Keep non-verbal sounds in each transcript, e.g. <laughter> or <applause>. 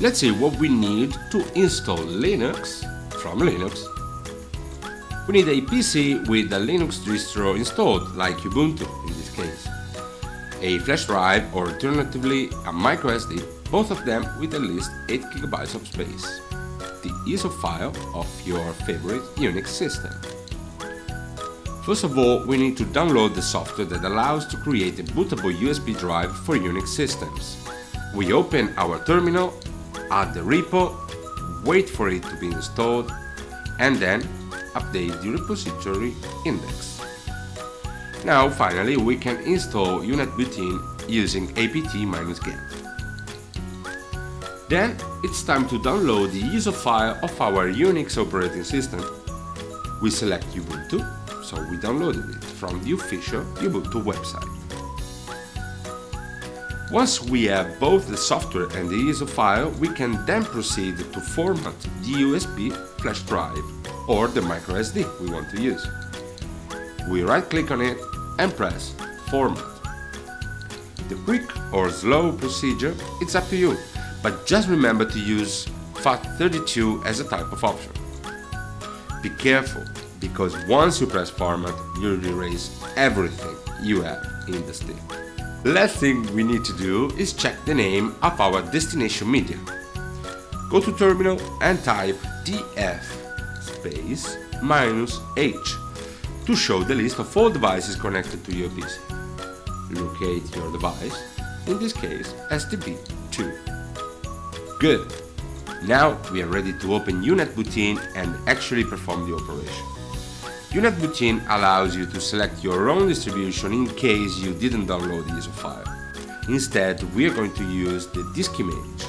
Let's see what we need to install Linux from Linux. We need a PC with a Linux distro installed, like Ubuntu in this case. A flash drive or alternatively a microSD, both of them with at least 8 GB of space. The ISO file of your favorite Unix system. First of all, we need to download the software that allows to create a bootable USB drive for Unix systems. We open our terminal, add the repo, wait for it to be installed, and then update the repository index. Now finally we can install UNetBootin using apt-get. Then it's time to download the ISO file of our Unix operating system. We select Ubuntu so we downloaded it from the official Ubuntu website. Once we have both the software and the ISO file, we can then proceed to format the USB flash drive or the microSD we want to use. We right click on it and press Format. The quick or slow procedure, it's up to you, but just remember to use FAT32 as a type of option. Be careful, because once you press format, you'll erase everything you have in the stick. Last thing we need to do is check the name of our destination media. Go to terminal and type df space minus h to show the list of all devices connected to your PC. Locate your device, in this case SDB2. Good! Now we are ready to open UNetBootin and actually perform the operation. UNetBootin allows you to select your own distribution in case you didn't download the ISO file. Instead, we are going to use the disk image.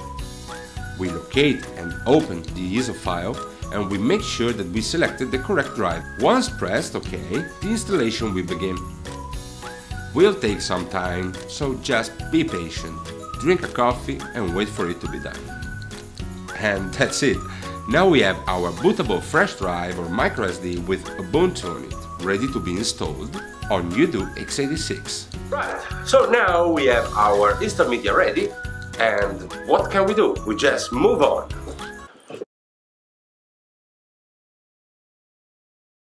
We locate and open the ISO file and we make sure that we selected the correct drive. Once pressed OK, the installation will begin. Will take some time, so just be patient, drink a coffee and wait for it to be done. And <laughs> that's it. Now we have our bootable flash drive or microSD with Ubuntu on it, ready to be installed on UDOO x86. Right, so now we have our install media ready, and what can we do? We just move on.